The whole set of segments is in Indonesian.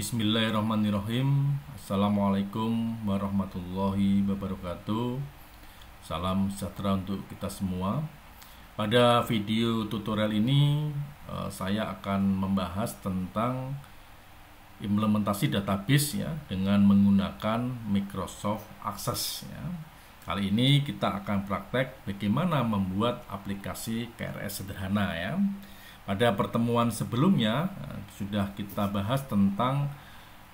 Bismillahirrahmanirrahim. Assalamualaikum warahmatullahi wabarakatuh. Salam sejahtera untuk kita semua. Pada video tutorial ini eh, Saya akan membahas tentang Implementasi database ya Dengan menggunakan Microsoft Access ya. Kali ini kita akan praktek bagaimana membuat aplikasi KRS sederhana ya pada pertemuan sebelumnya eh, sudah kita bahas tentang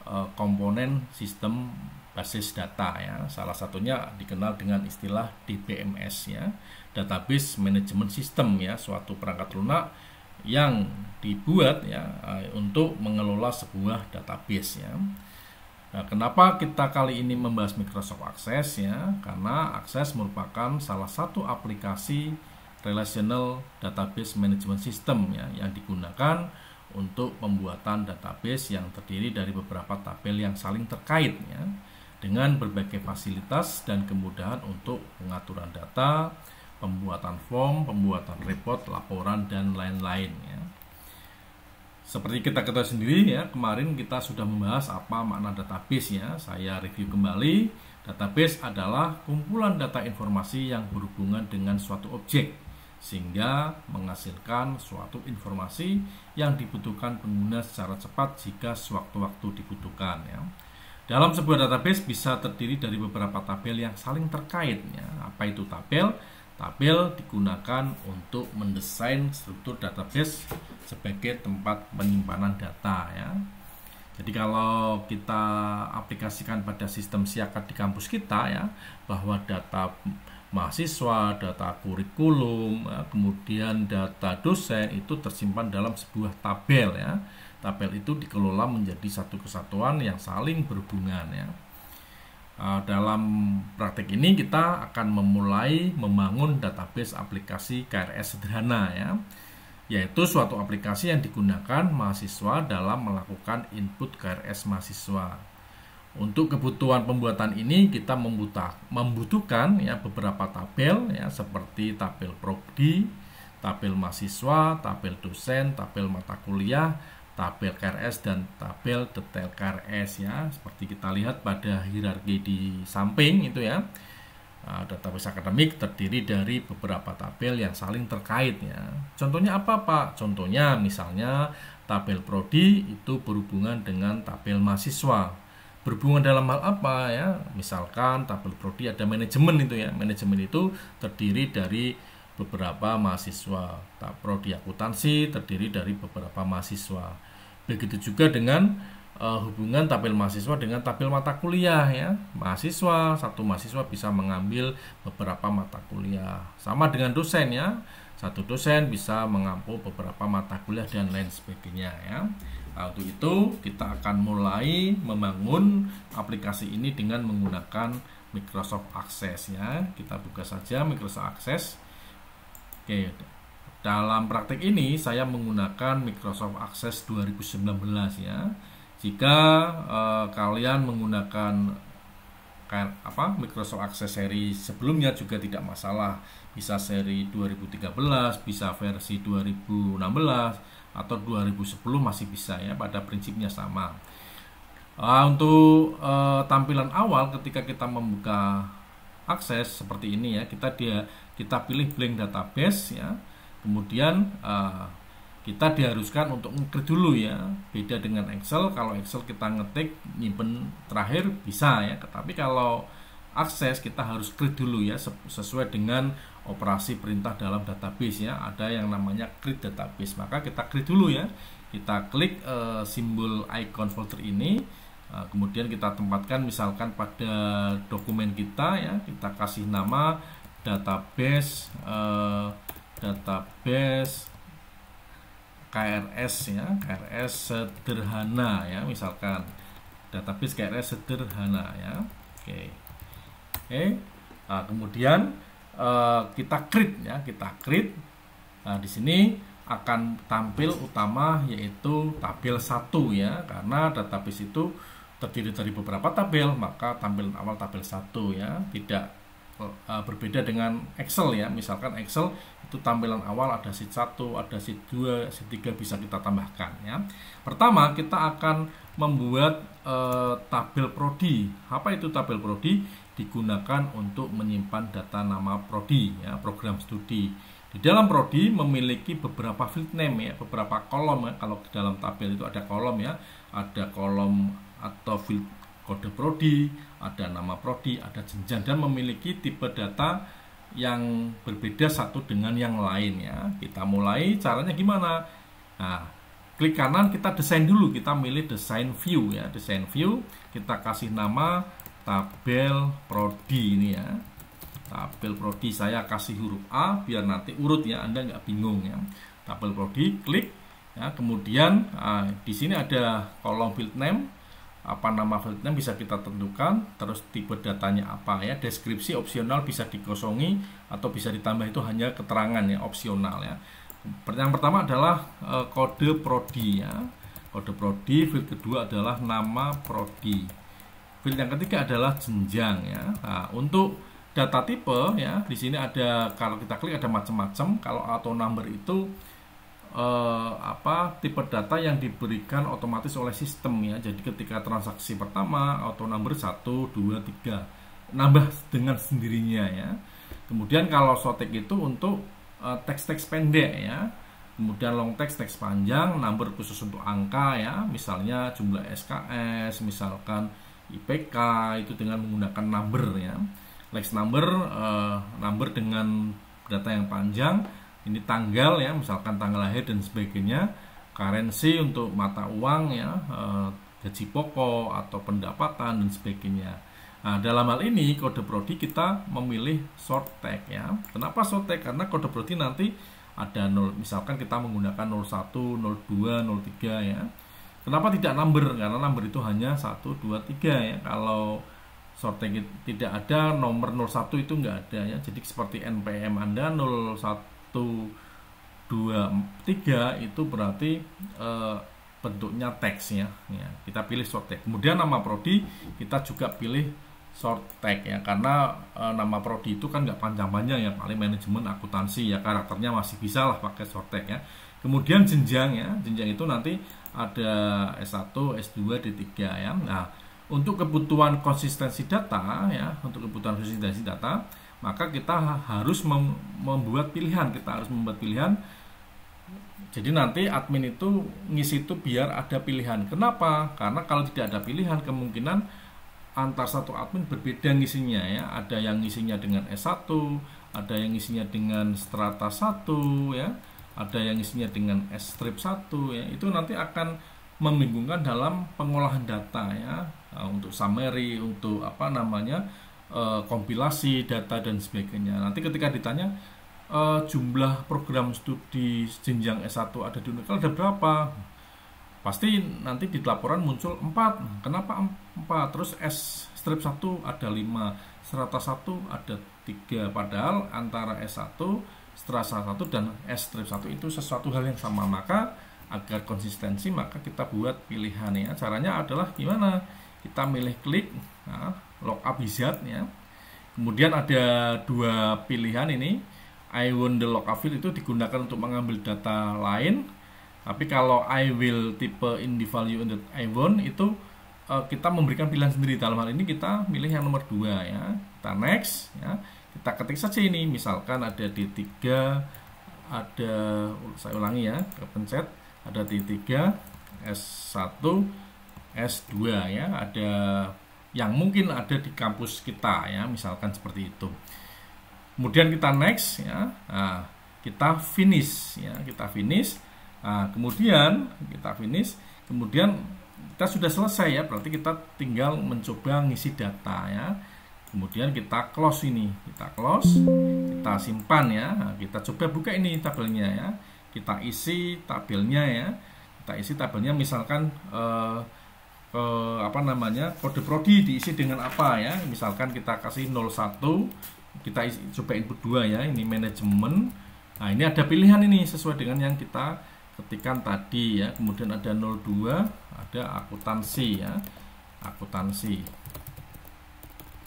eh, komponen sistem basis data ya. Salah satunya dikenal dengan istilah DBMS ya, Database Management System ya, suatu perangkat lunak yang dibuat ya eh, untuk mengelola sebuah database ya. Nah, kenapa kita kali ini membahas Microsoft Access ya? Karena Access merupakan salah satu aplikasi Relational Database Management System ya yang digunakan untuk pembuatan database yang terdiri dari beberapa tabel yang saling terkait ya dengan berbagai fasilitas dan kemudahan untuk pengaturan data, pembuatan form, pembuatan report, laporan dan lain-lain ya. Seperti kita ketahui sendiri ya, kemarin kita sudah membahas apa makna database ya. Saya review kembali. Database adalah kumpulan data informasi yang berhubungan dengan suatu objek sehingga menghasilkan suatu informasi yang dibutuhkan pengguna secara cepat jika sewaktu-waktu dibutuhkan ya. Dalam sebuah database bisa terdiri dari beberapa tabel yang saling terkait ya. Apa itu tabel? Tabel digunakan untuk mendesain struktur database sebagai tempat penyimpanan data ya. Jadi kalau kita aplikasikan pada sistem siakat di kampus kita ya, bahwa data mahasiswa, data kurikulum, ya, kemudian data dosen itu tersimpan dalam sebuah tabel ya. Tabel itu dikelola menjadi satu kesatuan yang saling berhubungan ya. Uh, dalam praktek ini kita akan memulai membangun database aplikasi KRS sederhana ya yaitu suatu aplikasi yang digunakan mahasiswa dalam melakukan input KRS mahasiswa. Untuk kebutuhan pembuatan ini kita membutuhkan ya beberapa tabel ya seperti tabel prodi, tabel mahasiswa, tabel dosen, tabel mata kuliah, tabel KRS dan tabel detail KRS ya. Seperti kita lihat pada hierarki di samping itu ya. Nah, database akademik terdiri dari beberapa tabel yang saling terkait ya. Contohnya apa Pak? Contohnya misalnya tabel prodi itu berhubungan dengan tabel mahasiswa berhubungan dalam hal apa ya? Misalkan tabel prodi ada manajemen itu ya. Manajemen itu terdiri dari beberapa mahasiswa. Tak prodi akuntansi terdiri dari beberapa mahasiswa. Begitu juga dengan uh, hubungan tabel mahasiswa dengan tabel mata kuliah ya. Mahasiswa satu mahasiswa bisa mengambil beberapa mata kuliah. Sama dengan dosen ya satu dosen bisa mengampu beberapa mata kuliah dan lain sebagainya ya Nah, untuk itu kita akan mulai membangun aplikasi ini dengan menggunakan Microsoft Access ya. Kita buka saja Microsoft Access. Oke, dalam praktek ini saya menggunakan Microsoft Access 2019 ya. Jika eh, kalian menggunakan kan apa Microsoft Access seri sebelumnya juga tidak masalah. Bisa seri 2013, bisa versi 2016 atau 2010 masih bisa ya pada prinsipnya sama. Uh, untuk uh, tampilan awal ketika kita membuka akses seperti ini ya kita dia kita pilih blank database ya. Kemudian uh, kita diharuskan untuk ngeklik dulu ya. Beda dengan Excel kalau Excel kita ngetik nyimpen terakhir bisa ya. Tapi kalau akses kita harus klik dulu ya sesuai dengan operasi perintah dalam database ya. Ada yang namanya create database. Maka kita klik dulu ya. Kita klik uh, simbol icon folder ini. Uh, kemudian kita tempatkan misalkan pada dokumen kita ya. Kita kasih nama database uh, database KRS ya. KRS sederhana ya misalkan. Database KRS sederhana ya. Oke. Okay. Oke. Nah, kemudian uh, kita create ya, kita create. Nah, di sini akan tampil utama yaitu tabel satu ya, karena database itu terdiri dari beberapa tabel, maka tampilan awal tabel satu ya, tidak uh, berbeda dengan Excel ya. Misalkan Excel itu tampilan awal ada sheet 1 ada sheet 2 sheet 3 bisa kita tambahkan ya. Pertama kita akan membuat uh, tabel prodi. Apa itu tabel prodi digunakan untuk menyimpan data nama prodi ya program studi. Di dalam prodi memiliki beberapa field name ya beberapa kolom ya. Kalau di dalam tabel itu ada kolom ya. Ada kolom atau field kode prodi, ada nama prodi, ada jenjang dan memiliki tipe data yang berbeda satu dengan yang lain ya. Kita mulai caranya gimana? Nah, klik kanan kita desain dulu, kita milih desain view ya, desain view, kita kasih nama tabel prodi ini ya. Tabel prodi saya kasih huruf A biar nanti urut ya, Anda nggak bingung ya. Tabel prodi, klik ya, kemudian nah, di sini ada kolom field name. Apa nama filenya bisa kita tentukan. Terus tipe datanya apa ya. Deskripsi opsional bisa dikosongi atau bisa ditambah itu hanya keterangan ya opsional ya. Yang pertama adalah e, kode prodi ya. Kode prodi field kedua adalah nama prodi field yang ketiga adalah jenjang ya nah, untuk data tipe ya di sini ada kalau kita klik ada macam-macam kalau auto number itu eh, apa tipe data yang diberikan otomatis oleh sistem ya. Jadi ketika transaksi pertama auto number 1 2 3 nambah dengan sendirinya ya. Kemudian kalau sotek itu untuk eh, teks-teks pendek ya. Kemudian long text teks panjang, number khusus untuk angka ya, misalnya jumlah SKS, misalkan IPK itu dengan menggunakan number ya. Lex number, uh, number dengan data yang panjang, ini tanggal ya misalkan tanggal lahir dan sebagainya currency untuk mata uang ya eh, gaji pokok atau pendapatan dan sebagainya Nah, dalam hal ini kode prodi kita memilih short tag ya. Kenapa short tag? Karena kode prodi nanti ada 0, misalkan kita menggunakan 01, 02, 03 ya. Kenapa tidak number? Karena number itu hanya 1, 2, 3 ya. Kalau short tag tidak ada, nomor 01 itu enggak ada ya. Jadi seperti NPM Anda 01 satu dua tiga itu berarti e, bentuknya teks ya. ya. Kita pilih short tag. Kemudian nama prodi kita juga pilih short tag ya karena e, nama prodi itu kan nggak panjang-panjang ya paling manajemen akuntansi ya karakternya masih bisa lah pakai short tag ya. Kemudian jenjang ya, jenjang itu nanti ada S1, S2, D3 ya. Nah, untuk kebutuhan konsistensi data ya, untuk kebutuhan konsistensi data maka kita harus membuat pilihan kita harus membuat pilihan. Jadi nanti admin itu ngisi itu biar ada pilihan. Kenapa? Karena kalau tidak ada pilihan kemungkinan antar satu admin berbeda ngisinya ya. Ada yang ngisinya dengan S1 ada yang ngisinya dengan strata 1 ya ada yang ngisinya dengan S strip 1 ya itu nanti akan membingungkan dalam pengolahan data ya untuk summary untuk apa namanya e, kompilasi data dan sebagainya. Nanti ketika ditanya e, jumlah program studi jenjang S1 ada di Unikal ada berapa? Pasti nanti di laporan muncul 4. Kenapa 4? Terus S strip 1 ada 5, serata 1 ada 3. Padahal antara S1, strata 1 dan S strip 1 itu sesuatu hal yang sama. Maka agar konsistensi maka kita buat pilihan ya. Caranya adalah gimana? Kita milih klik nah, lookup wizard ya. Kemudian ada dua pilihan ini. I want the lookup field itu digunakan untuk mengambil data lain. Tapi kalau I will tipe in the value in the I want itu uh, kita memberikan pilihan sendiri. Dalam hal ini kita milih yang nomor dua ya. Kita next ya. Kita ketik saja ini misalkan ada di 3 ada saya ulangi ya, kepencet ada di 3 S1 S2 ya, ada yang mungkin ada di kampus kita ya misalkan seperti itu. Kemudian kita next ya nah, kita finish ya kita finish nah, kemudian kita finish kemudian kita sudah selesai ya berarti kita tinggal mencoba ngisi data ya kemudian kita close ini. Kita close kita simpan ya. Nah, kita coba buka ini tabelnya ya. Kita isi tabelnya ya. Kita isi tabelnya misalkan eh, ke apa namanya kode prodi diisi dengan apa ya. Misalkan kita kasih 01 kita isi, coba input dua ya. Ini manajemen. Nah ini ada pilihan ini sesuai dengan yang kita ketikkan tadi ya. Kemudian ada 02 ada akuntansi ya. Akuntansi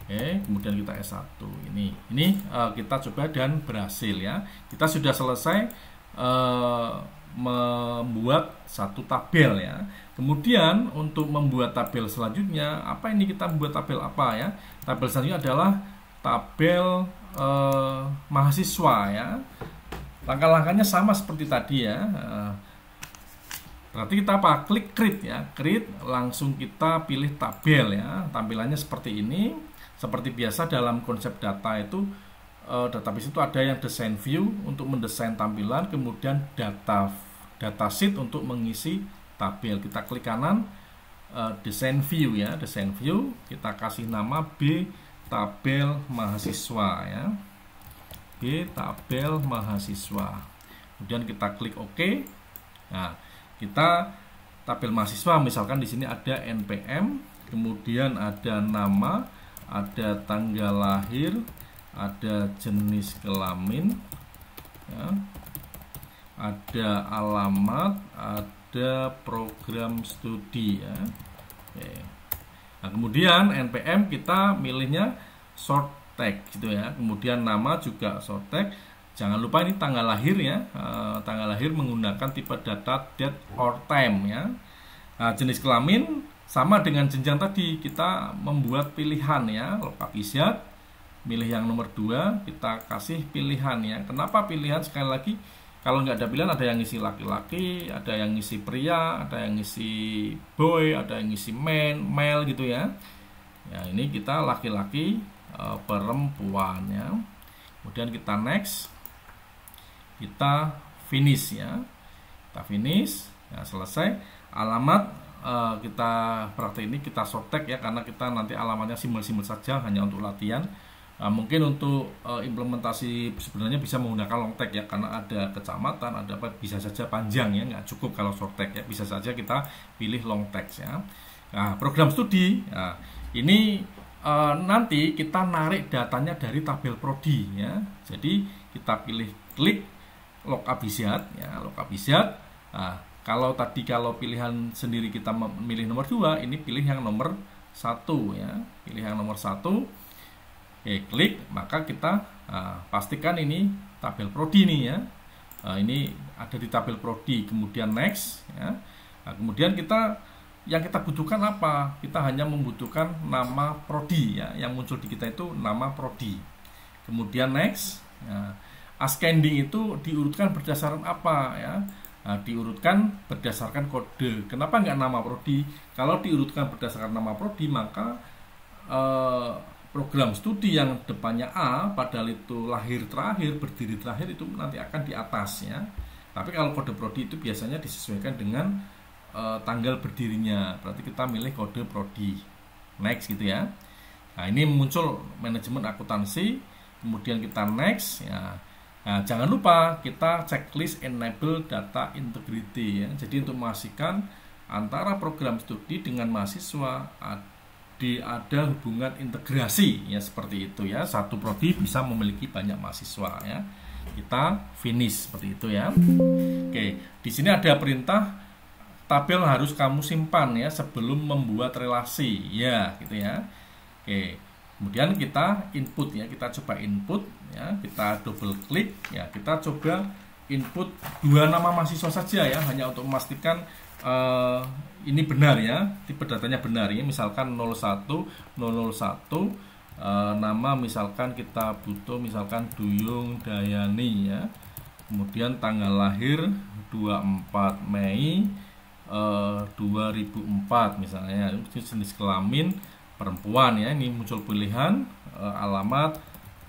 Oke, kemudian kita S1 ini. Ini uh, kita coba dan berhasil ya. Kita sudah selesai uh, membuat satu tabel ya. Kemudian untuk membuat tabel selanjutnya, apa ini kita membuat tabel apa ya? Tabel selanjutnya adalah tabel uh, mahasiswa ya. Langkah-langkahnya sama seperti tadi ya. Berarti kita apa? Klik create ya. Create langsung kita pilih tabel ya. Tampilannya seperti ini seperti biasa dalam konsep data itu uh, database itu ada yang desain view untuk mendesain tampilan, kemudian data data sheet untuk mengisi tabel. Kita klik kanan uh, desain view ya, desain view, kita kasih nama B tabel mahasiswa ya. B tabel mahasiswa. Kemudian kita klik OK. Nah, kita tabel mahasiswa misalkan di sini ada NPM, kemudian ada nama, ada tanggal lahir, ada jenis kelamin, ya, ada alamat, ada program studi ya. Oke. Nah, kemudian NPM kita milihnya short tag gitu ya. Kemudian nama juga short tag. Jangan lupa ini tanggal lahir ya. E, tanggal lahir menggunakan tipe data date or time ya. Nah, jenis kelamin sama dengan jenjang tadi, kita membuat pilihan ya, lokapisiat, milih yang nomor 2, kita kasih pilihan ya. Kenapa pilihan sekali lagi? Kalau nggak ada pilihan, ada yang ngisi laki-laki, ada yang ngisi pria, ada yang ngisi boy, ada yang ngisi man, male gitu ya. Ya ini kita laki-laki e, perempuan ya. Kemudian kita next, kita finish ya. Kita finish, ya selesai. Alamat uh, kita praktek ini kita sotek ya karena kita nanti alamatnya simbol-simbol saja hanya untuk latihan Nah, mungkin untuk uh, implementasi sebenarnya bisa menggunakan long tag ya karena ada kecamatan, ada apa bisa saja panjang ya, nggak cukup kalau short tag ya, bisa saja kita pilih long text ya. Nah, program studi, nah, ini uh, nanti kita narik datanya dari tabel prodi ya. Jadi kita pilih klik log abisiat ya, log abisiat. Nah, kalau tadi kalau pilihan sendiri kita memilih nomor dua, ini pilih yang nomor satu ya, pilih yang nomor satu. Oke, klik, maka kita uh, pastikan ini tabel prodi nih ya. Uh, ini ada di tabel prodi, kemudian next ya. Nah, kemudian kita yang kita butuhkan apa? Kita hanya membutuhkan nama prodi ya, yang muncul di kita itu nama prodi. Kemudian next. Ya. Ascending itu diurutkan berdasarkan apa ya? Nah, diurutkan berdasarkan kode. Kenapa nggak nama prodi? Kalau diurutkan berdasarkan nama prodi, maka eh, program studi yang depannya A, padahal itu lahir terakhir, berdiri terakhir itu nanti akan di atasnya. Tapi kalau kode prodi itu biasanya disesuaikan dengan eh, tanggal berdirinya. Berarti kita milih kode prodi. Next gitu ya. Nah, ini muncul manajemen akuntansi, kemudian kita next ya Nah, jangan lupa kita checklist enable data integrity ya. Jadi untuk memastikan antara program studi dengan mahasiswa di ada hubungan integrasi ya seperti itu ya. Satu prodi bisa memiliki banyak mahasiswa ya. Kita finish seperti itu ya. Oke, di sini ada perintah tabel harus kamu simpan ya sebelum membuat relasi ya gitu ya. Oke kemudian kita input ya kita coba input ya kita double klik. Ya kita coba input dua nama mahasiswa saja ya hanya untuk memastikan uh, ini benar ya tipe datanya benar. Ya misalkan 01 001 uh, nama misalkan kita butuh misalkan Duyung Dayani ya. Kemudian tanggal lahir 24 Mei uh, eh, 2004 misalnya. Jenis kelamin perempuan ya ini muncul pilihan e, alamat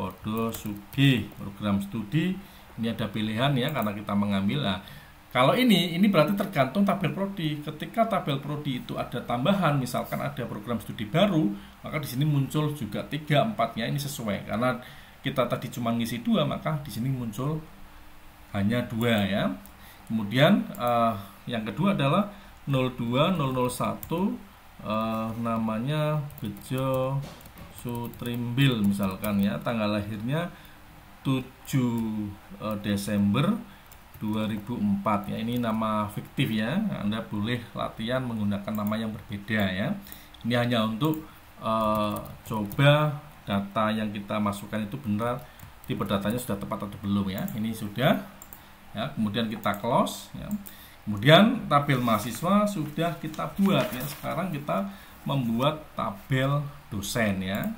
kode sugi program studi. Ini ada pilihan ya karena kita mengambil. Nah, kalau ini ini berarti tergantung tabel prodi. Ketika tabel prodi itu ada tambahan misalkan ada program studi baru maka di sini muncul juga tiga empatnya ini sesuai. Karena kita tadi cuma ngisi dua maka di sini muncul hanya dua ya. Kemudian uh, yang kedua adalah 02 001 uh, namanya Bejo Sutrimbil misalkan ya tanggal lahirnya 7 uh, eh, Desember 2004 ya. Ini nama fiktif ya Anda boleh latihan menggunakan nama yang berbeda ya. Ini hanya untuk uh, coba data yang kita masukkan itu benar tipe datanya sudah tepat atau belum ya. Ini sudah ya. Kemudian kita close ya. Kemudian tabel mahasiswa sudah kita buat ya. Sekarang kita membuat tabel dosen ya.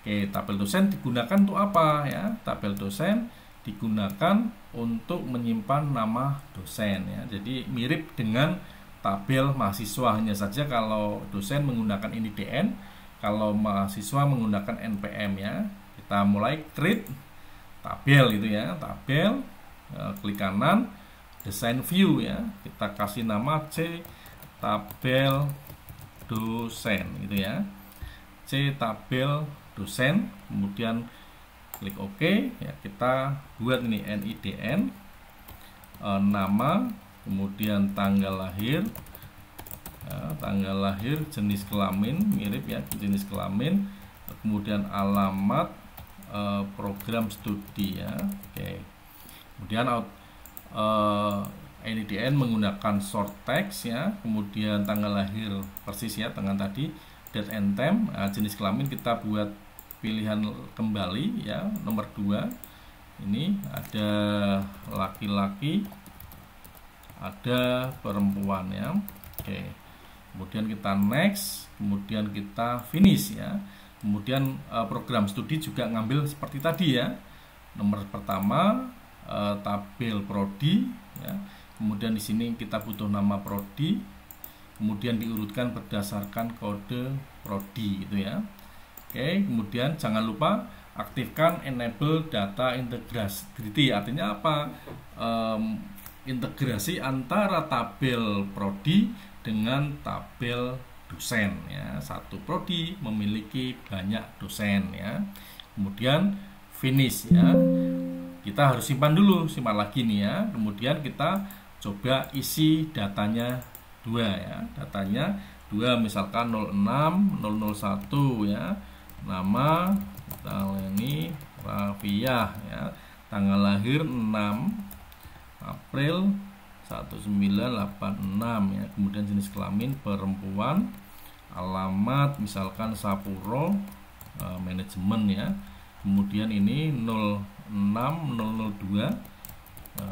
Oke tabel dosen digunakan untuk apa ya? Tabel dosen digunakan untuk menyimpan nama dosen ya. Jadi mirip dengan tabel mahasiswa hanya saja kalau dosen menggunakan ini DN kalau mahasiswa menggunakan NPM ya. Kita mulai create tabel itu ya. Tabel e, klik kanan design view ya. Kita kasih nama C tabel dosen gitu ya. C tabel dosen kemudian klik OK. Ya kita buat ini NIDN e, nama kemudian tanggal lahir. Ya, tanggal lahir jenis kelamin mirip ya jenis kelamin. Kemudian alamat e, program studi ya oke. Kemudian out e, NIDN menggunakan short text ya. Kemudian tanggal lahir persis ya dengan tadi. Date and time nah, jenis kelamin kita buat pilihan kembali ya nomor 2 ini ada laki-laki ada perempuan ya. Oke. Kemudian kita next kemudian kita finish ya. Kemudian eh, program studi juga ngambil seperti tadi ya. Nomor pertama eh, tabel prodi ya kemudian di sini kita butuh nama prodi kemudian diurutkan berdasarkan kode prodi itu ya Oke, kemudian jangan lupa aktifkan enable data integrity. Artinya apa? Um, integrasi antara tabel prodi dengan tabel dosen ya. Satu prodi memiliki banyak dosen ya. Kemudian finish ya. Kita harus simpan dulu, simpan lagi nih ya. Kemudian kita coba isi datanya dua ya. Datanya dua misalkan 06 001 ya. Nama ini Rafiah ya. Tanggal lahir 6 April 1986 ya. Kemudian jenis kelamin perempuan. Alamat misalkan Sapuro e, manajemen ya. Kemudian ini 06002 e,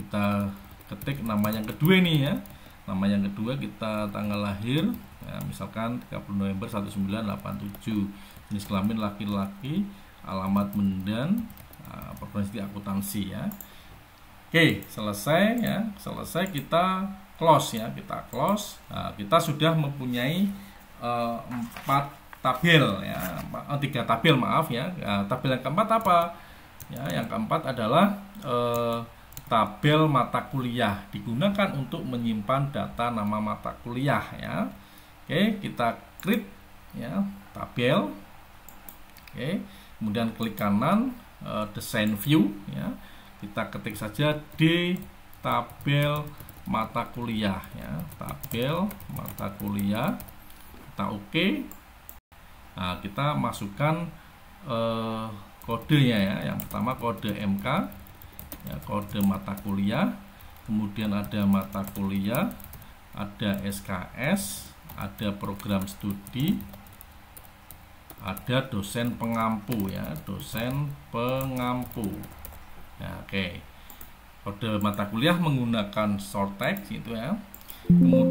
kita ketik nama yang kedua ini ya. Nama yang kedua kita tanggal lahir ya, misalkan 30 November 1987 jenis kelamin laki-laki alamat mendan uh, profesi akuntansi ya. Oke selesai ya selesai kita close ya kita close. Nah, kita sudah mempunyai uh, empat tabel ya uh, tiga tabel maaf ya. Uh, tabel yang keempat apa? Ya yang keempat adalah uh, tabel mata kuliah digunakan untuk menyimpan data nama mata kuliah ya oke kita create ya tabel Oke, kemudian klik kanan uh, desain view ya. Kita ketik saja di tabel mata kuliah ya, tabel mata kuliah. Kita oke. Nah, kita masukkan uh, kodenya ya. Yang pertama kode MK ya, kode mata kuliah. Kemudian ada mata kuliah, ada SKS, ada program studi, ada dosen pengampu ya dosen pengampu ya oke okay. kode mata kuliah menggunakan short text itu ya kemudian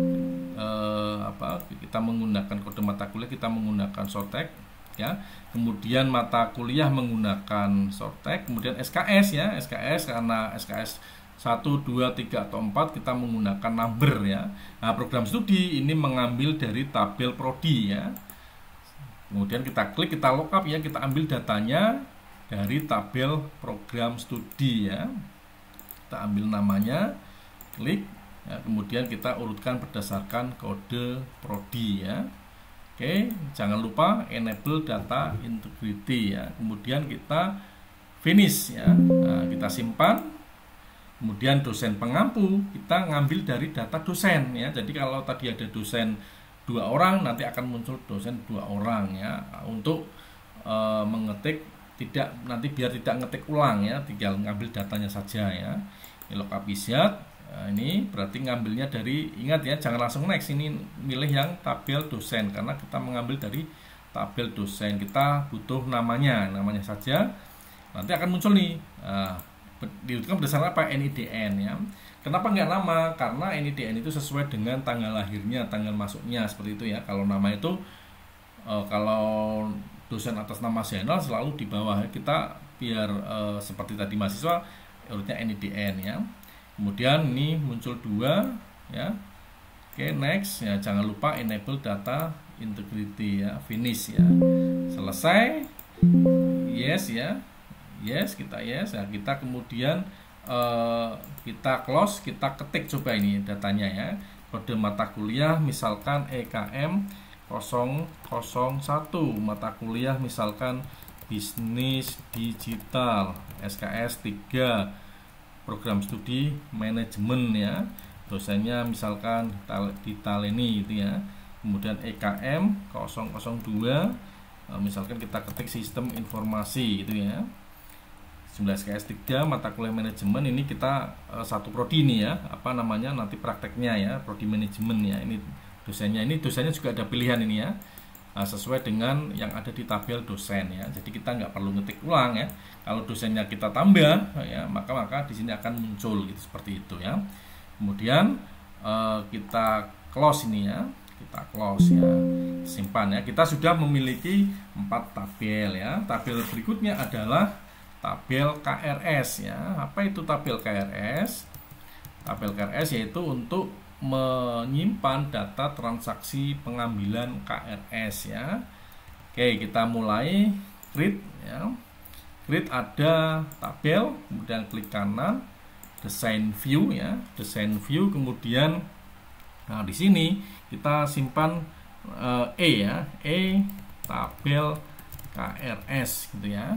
eh, apa kita menggunakan kode mata kuliah kita menggunakan short text ya. Kemudian mata kuliah menggunakan short text kemudian SKS ya SKS karena SKS 1, 2, 3, atau 4 kita menggunakan number ya. Nah program studi ini mengambil dari tabel prodi ya. Kemudian kita klik kita lookup ya kita ambil datanya dari tabel program studi ya. Kita ambil namanya klik ya, kemudian kita urutkan berdasarkan kode prodi ya oke jangan lupa enable data integrity ya. Kemudian kita finish ya. Nah, kita simpan. Kemudian dosen pengampu kita ngambil dari data dosen ya. Jadi kalau tadi ada dosen dua orang nanti akan muncul dosen dua orang ya. Untuk e, mengetik tidak nanti biar tidak ngetik ulang ya. Tinggal ngambil datanya saja ya. Ini isiat nah, ini berarti ngambilnya dari ingat ya jangan langsung next. Ini milih yang tabel dosen karena kita mengambil dari tabel dosen. Kita butuh namanya namanya saja. Nanti akan muncul nih uh, berdasarkan apa? NIDN ya. Kenapa nggak nama karena NIDN itu sesuai dengan tanggal lahirnya tanggal masuknya seperti itu ya. Kalau nama itu uh, kalau dosen atas nama channel selalu di bawah. Kita biar uh, seperti tadi mahasiswa urutnya NIDN ya kemudian ini muncul dua ya. Oke next ya jangan lupa enable data integrity ya finish ya. Selesai. Yes ya. Yes kita yes. Ya kita kemudian uh, kita close kita ketik coba ini datanya ya. Kode mata kuliah misalkan EKM 001 mata kuliah misalkan bisnis digital SKS 3 program studi manajemen ya. Dosennya misalkan di Taleni gitu ya. Kemudian EKM 002 eh, misalkan kita ketik sistem informasi gitu ya. 19 KS 3 mata kuliah manajemen ini kita uh, satu prodi ini ya. Apa namanya? Nanti prakteknya ya prodi manajemen ya. Ini dosennya ini dosennya juga ada pilihan ini ya uh, sesuai dengan yang ada di tabel dosen ya. Jadi kita nggak perlu ngetik ulang ya. Kalau dosennya kita tambah ya maka maka di sini akan muncul gitu seperti itu ya. Kemudian uh, kita close ini ya. Kita close ya. Simpan ya. Kita sudah memiliki empat tabel ya. Tabel berikutnya adalah tabel KRS ya. Apa itu tabel KRS tabel KRS yaitu untuk menyimpan data transaksi pengambilan KRS ya. Oke kita mulai. Create ya. Create ada tabel kemudian klik kanan. Design view ya. Design view kemudian Nah, di sini kita simpan uh, E ya, E tabel KRS gitu ya.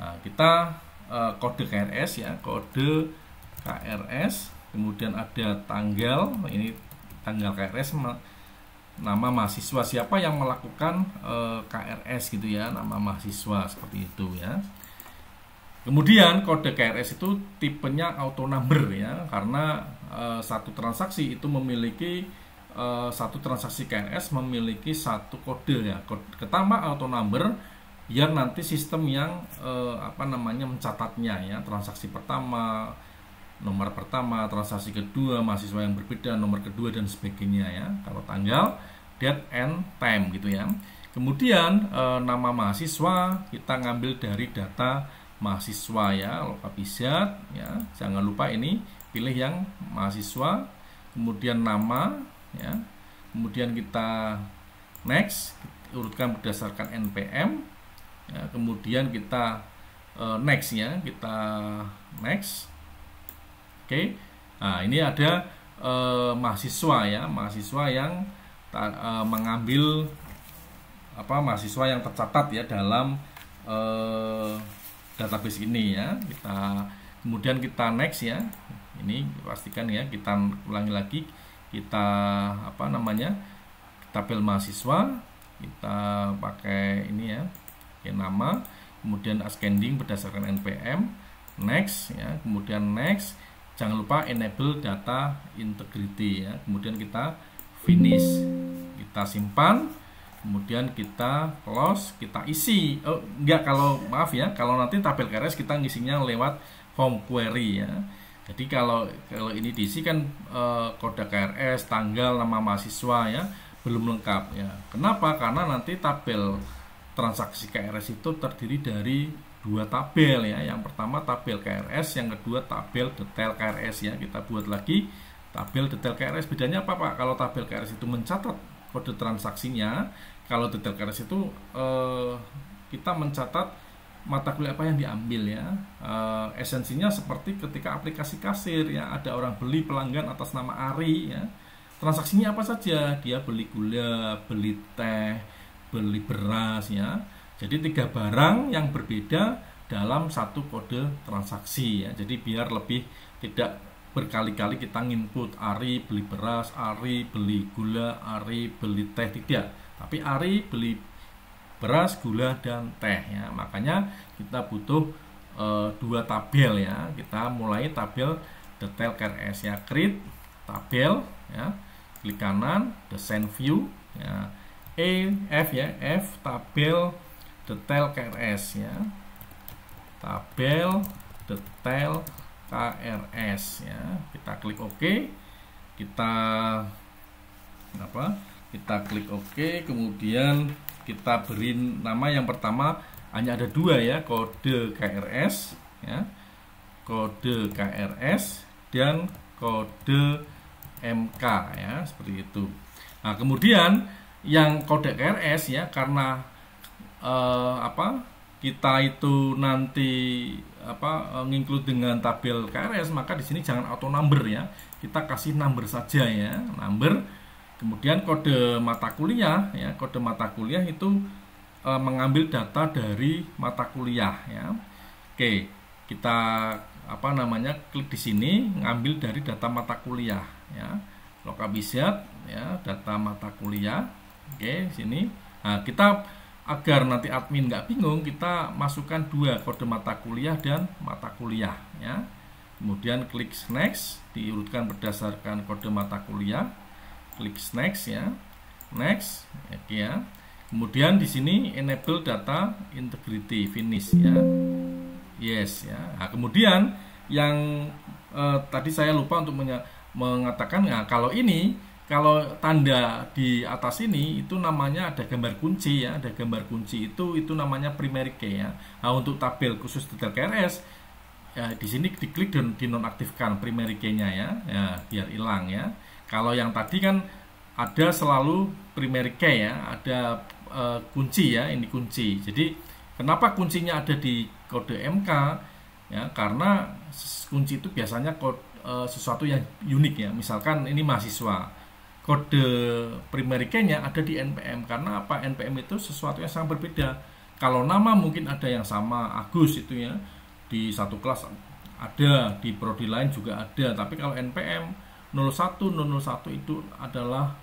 Nah, kita uh, kode KRS ya, kode KRS, kemudian ada tanggal, ini tanggal KRS nama mahasiswa siapa yang melakukan uh, KRS gitu ya, nama mahasiswa seperti itu ya. Kemudian kode KRS itu tipenya auto number ya, karena Eh, satu transaksi itu memiliki uh, satu transaksi KRS memiliki satu kode ya kode pertama auto number biar nanti sistem yang uh, apa namanya mencatatnya ya transaksi pertama nomor pertama transaksi kedua mahasiswa yang berbeda nomor kedua dan sebagainya ya. Kalau tanggal date and time gitu ya. Kemudian e, nama mahasiswa kita ngambil dari data mahasiswa ya. Lokabisat ya. Jangan lupa ini pilih yang mahasiswa kemudian nama ya. Kemudian kita next urutkan berdasarkan NPM ya, kemudian kita uh, next ya. Kita next oke. Nah ini ada uh, mahasiswa ya mahasiswa yang uh, mengambil apa mahasiswa yang tercatat ya dalam uh, database ini ya. Kita kemudian kita next ya. Ini pastikan ya kita ulangi lagi. Kita apa namanya tabel mahasiswa kita pakai ini ya ya nama kemudian ascending berdasarkan npm next ya kemudian next jangan lupa enable data integrity ya kemudian kita finish kita simpan kemudian kita close kita isi oh enggak kalau maaf ya kalau nanti tabel KRS kita ngisinya lewat form query ya jadi kalau kalau ini diisi kan e, kode KRS, tanggal, nama mahasiswa ya belum lengkap ya. Kenapa? Karena nanti tabel transaksi KRS itu terdiri dari dua tabel ya. Yang pertama tabel KRS, yang kedua tabel detail KRS ya. Kita buat lagi tabel detail KRS. Bedanya apa Pak? Kalau tabel KRS itu mencatat kode transaksinya, kalau detail KRS itu e, kita mencatat mata kuliah apa yang diambil ya uh, esensinya seperti ketika aplikasi kasir ya ada orang beli pelanggan atas nama Ari ya transaksinya apa saja dia beli gula beli teh beli beras ya jadi tiga barang yang berbeda dalam satu kode transaksi ya jadi biar lebih tidak berkali-kali kita input Ari beli beras Ari beli gula Ari beli teh tidak tapi Ari beli beras, gula dan teh ya. Makanya kita butuh e, dua tabel ya. Kita mulai tabel detail KRS ya. Create tabel ya. Klik kanan, design view ya. E F ya F tabel detail KRS ya. Tabel detail KRS ya. Kita klik OK. Kita apa? Kita klik OK kemudian kita beri nama yang pertama. Hanya ada dua ya kode KRS ya. Kode KRS dan kode MK ya seperti itu. Nah kemudian yang kode KRS ya karena eh, apa kita itu nanti apa nginclude dengan tabel KRS maka di sini jangan auto number ya. Kita kasih number saja ya number. Kemudian kode mata kuliah ya kode mata kuliah itu e, mengambil data dari mata kuliah ya. Oke kita apa namanya klik di sini ngambil dari data mata kuliah ya. Lokabisat ya data mata kuliah. Oke sini. Nah kita agar nanti admin nggak bingung kita masukkan dua kode mata kuliah dan mata kuliah ya. Kemudian klik next diurutkan berdasarkan kode mata kuliah. Klik next ya. Next ya. Kemudian di sini enable data integrity finish ya. Yes ya. Nah, kemudian yang eh, tadi saya lupa untuk mengatakan ya kalau ini kalau tanda di atas ini itu namanya ada gambar kunci ya, ada gambar kunci itu itu namanya primary key ya. Nah, untuk tabel khusus detail KRS ya di sini diklik dan dinonaktifkan primary key-nya ya, ya biar hilang ya. Kalau yang tadi kan ada selalu primary key ya, ada uh, kunci ya, ini kunci. Jadi kenapa kuncinya ada di kode MK ya? Karena kunci itu biasanya kode, sesuatu yang unik ya. Misalkan ini mahasiswa kode primary key-nya ada di NPM karena apa? NPM itu sesuatu yang sangat berbeda. Kalau nama mungkin ada yang sama Agus itu ya di satu kelas ada di prodi lain juga ada. Tapi kalau NPM 01 001 itu adalah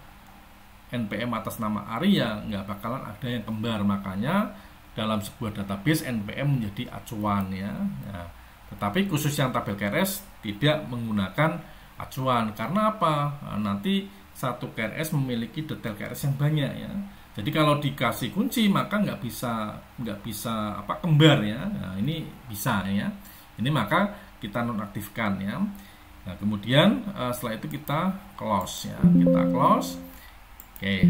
NPM atas nama Arya nggak bakalan ada yang kembar. Makanya dalam sebuah database NPM menjadi acuan ya. Nah, tetapi khusus yang tabel keres tidak menggunakan acuan. Karena apa? Nah, nanti satu KRS memiliki detail KRS yang banyak ya. Jadi kalau dikasih kunci maka nggak bisa nggak bisa apa kembar ya. Nah, ini bisa ya. Ini maka kita nonaktifkan ya. Nah, kemudian uh, setelah itu kita close ya. Kita close. Oke,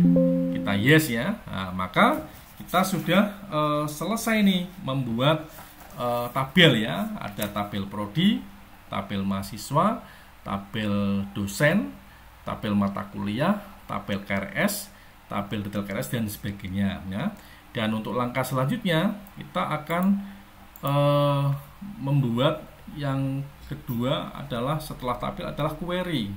kita yes ya. Nah, maka kita sudah uh, selesai nih membuat uh, tabel ya. Ada tabel prodi, tabel mahasiswa, tabel dosen, tabel mata kuliah, tabel KRS, tabel detail KRS dan sebagainya ya. Dan untuk langkah selanjutnya kita akan uh, membuat yang kedua adalah setelah tabel adalah query.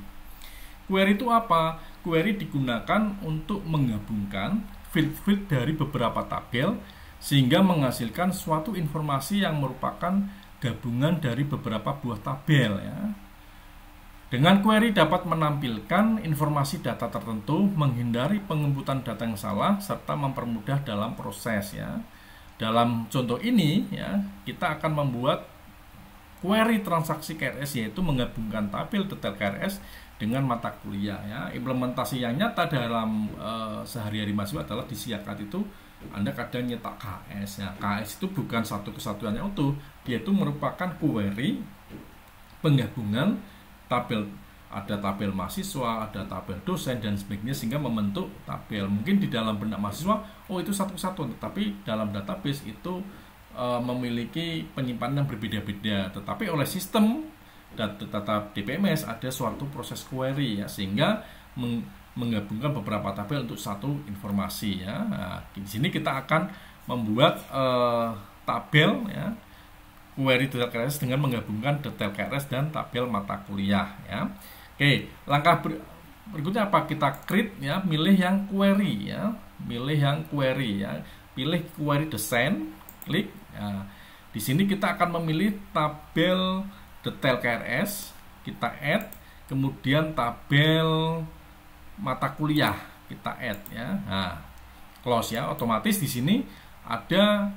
Query itu apa? Query digunakan untuk menggabungkan field-field dari beberapa tabel sehingga menghasilkan suatu informasi yang merupakan gabungan dari beberapa buah tabel ya. Dengan query dapat menampilkan informasi data tertentu, menghindari pengembutan data yang salah, serta mempermudah dalam proses ya. Dalam contoh ini ya, kita akan membuat query transaksi KRS yaitu menggabungkan tabel detail KRS dengan mata kuliah ya. Implementasi yang nyata dalam e, sehari-hari mahasiswa adalah di Siakat itu anda kadang nyetak KS ya. KS itu bukan satu kesatuan yang utuh, dia itu merupakan query penggabungan tabel ada tabel mahasiswa, ada tabel dosen dan sebagainya sehingga membentuk tabel. Mungkin di dalam benak mahasiswa, oh itu satu satu, tetapi dalam database itu e, memiliki penyimpanan yang berbeda-beda. Tetapi oleh sistem dan tetap DPMS ada suatu proses query ya sehingga meng, menggabungkan beberapa tabel untuk satu informasi ya. Nah, di sini kita akan membuat e, tabel ya query detail KRS dengan menggabungkan detail KRS dan tabel mata kuliah ya. Oke, langkah ber berikutnya apa? Kita create ya, milih yang query ya, milih yang query ya. Pilih query desain, klik. Ya. Di sini kita akan memilih tabel detail KRS, kita add, kemudian tabel mata kuliah kita add ya. Nah, close ya, otomatis di sini ada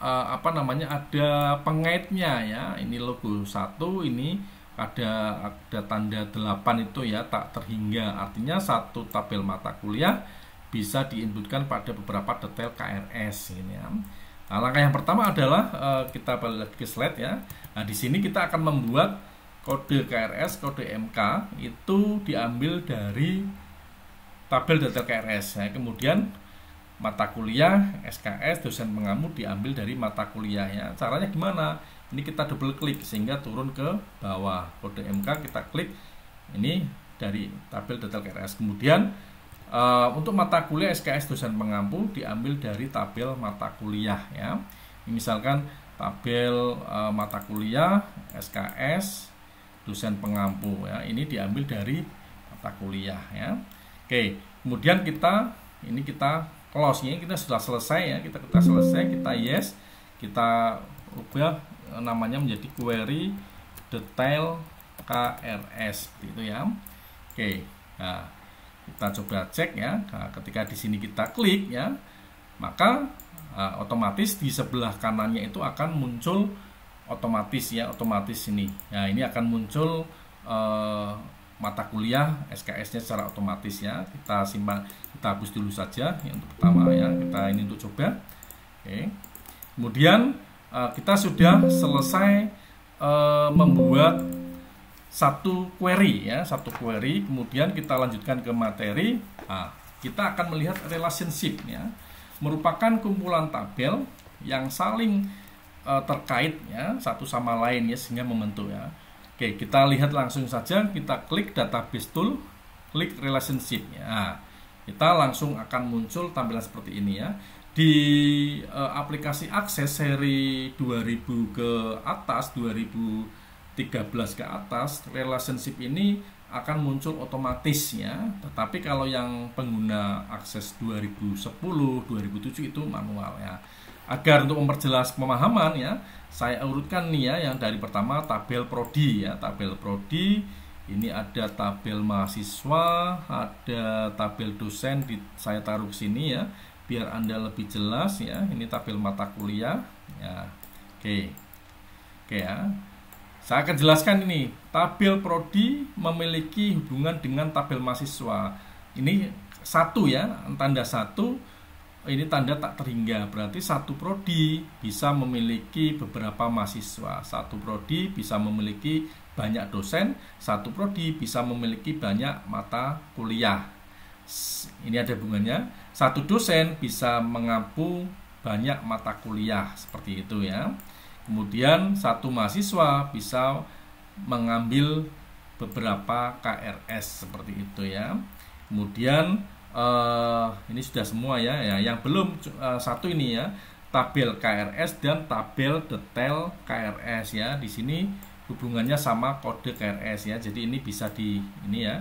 uh, apa namanya ada pengaitnya ya ini logo satu ini ada ada tanda 8 itu ya tak terhingga artinya satu tabel mata kuliah bisa diinputkan pada beberapa detail KRS ini ya. Nah, langkah yang pertama adalah uh, kita balik ke slide ya. Nah, di sini kita akan membuat kode KRS, kode MK itu diambil dari tabel detail KRS. Ya. Kemudian mata kuliah SKS dosen pengamu diambil dari mata kuliah ya. Caranya gimana? Ini kita double klik sehingga turun ke bawah. Kode MK kita klik ini dari tabel detail KRS. Kemudian Uh, untuk mata kuliah SKS dosen pengampu diambil dari tabel mata kuliah ya. Misalkan tabel uh, mata kuliah SKS dosen pengampu ya. Ini diambil dari mata kuliah ya. Oke, kemudian kita ini kita close ya. Kita sudah selesai ya. Kita kita selesai, kita yes. Kita ubah namanya menjadi query detail KRS gitu ya. Oke. Nah, kita coba cek ya nah, ketika di sini kita klik ya maka uh, otomatis di sebelah kanannya itu akan muncul otomatis ya otomatis ini ya ini akan muncul uh, mata kuliah SKS-nya secara otomatis ya. Kita simpan kita hapus dulu saja ya, untuk pertama ya. Kita ini untuk coba. Oke. Kemudian uh, kita sudah selesai uh, membuat satu query ya satu query. Kemudian kita lanjutkan ke materi. Nah, kita akan melihat relationship ya. Merupakan kumpulan tabel yang saling uh, terkait ya satu sama lain ya sehingga membentuk ya oke kita lihat langsung saja. Kita klik database tool klik relationship nah, kita langsung akan muncul tampilan seperti ini ya. Di uh, aplikasi akses seri 2000 ke atas 2000 13 ke atas relationship ini akan muncul otomatis ya tetapi kalau yang pengguna akses 2010 2007 itu manual ya. Agar untuk memperjelas pemahaman ya saya urutkan nih ya yang dari pertama tabel prodi ya tabel prodi ini ada tabel mahasiswa ada tabel dosen di saya taruh sini ya biar anda lebih jelas ya ini tabel mata kuliah ya oke oke ya saya akan jelaskan ini. Tabel prodi memiliki hubungan dengan tabel mahasiswa. Ini satu ya, tanda satu. Ini tanda tak terhingga. Berarti satu prodi bisa memiliki beberapa mahasiswa. Satu prodi bisa memiliki banyak dosen. Satu prodi bisa memiliki banyak mata kuliah. Ini ada hubungannya. Satu dosen bisa mengampu banyak mata kuliah seperti itu ya. Kemudian satu mahasiswa bisa mengambil beberapa KRS seperti itu ya. Kemudian uh, ini sudah semua ya. ya yang belum uh, satu ini ya tabel KRS dan tabel detail KRS ya. Di sini hubungannya sama kode KRS ya. Jadi ini bisa di ini ya.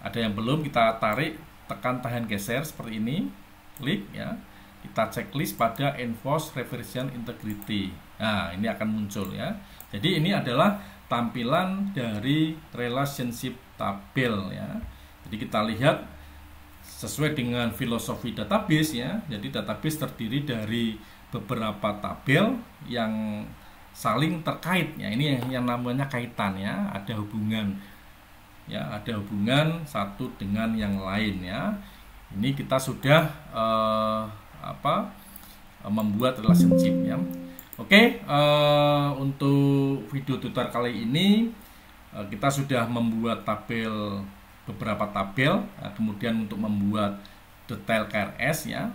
Ada yang belum kita tarik tekan tahan geser seperti ini. Klik ya. Kita checklist pada enforce reversion integrity. Nah, ini akan muncul ya. Jadi ini adalah tampilan dari relationship tabel ya. Jadi kita lihat sesuai dengan filosofi database ya. Jadi database terdiri dari beberapa tabel yang saling terkait ya. Ini yang, yang namanya kaitan ya, ada hubungan ya, ada hubungan satu dengan yang lain ya. Ini kita sudah uh, apa? membuat relationship ya. Oke, okay, uh, eh, untuk video tutor kali ini uh, kita sudah membuat tabel beberapa tabel, uh, kemudian untuk membuat detail KRS ya.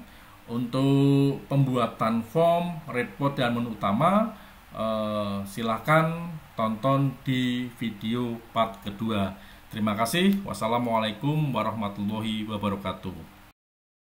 Untuk pembuatan form, report dan menu utama, uh, silahkan tonton di video part kedua. Terima kasih. Wassalamualaikum warahmatullahi wabarakatuh.